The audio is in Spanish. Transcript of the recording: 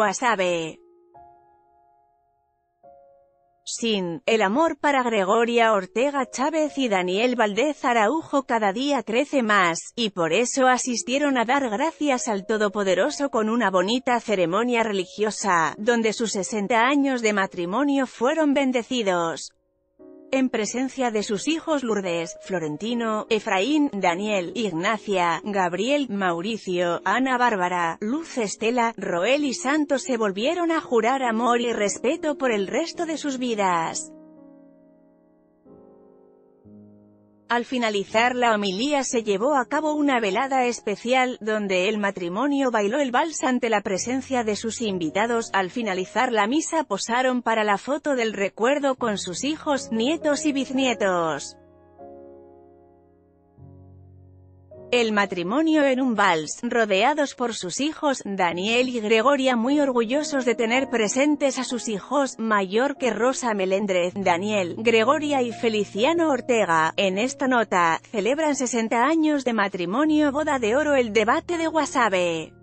Guasave. Sin el amor para Gregoria Ortega Chávez y Daniel Valdez Araujo cada día crece más, y por eso asistieron a dar gracias al Todopoderoso con una bonita ceremonia religiosa, donde sus 60 años de matrimonio fueron bendecidos en presencia de sus hijos Lourdes, Florentino, Efraín, Daniel, Ignacia, Gabriel, Mauricio, Ana Bárbara, Luz Estela, Roel y Santos se volvieron a jurar amor y respeto por el resto de sus vidas. Al finalizar la homilía se llevó a cabo una velada especial, donde el matrimonio bailó el vals ante la presencia de sus invitados. Al finalizar la misa posaron para la foto del recuerdo con sus hijos, nietos y bisnietos. El matrimonio en un vals, rodeados por sus hijos, Daniel y Gregoria muy orgullosos de tener presentes a sus hijos, mayor que Rosa Melendrez, Daniel, Gregoria y Feliciano Ortega. En esta nota, celebran 60 años de matrimonio boda de oro el debate de Guasave.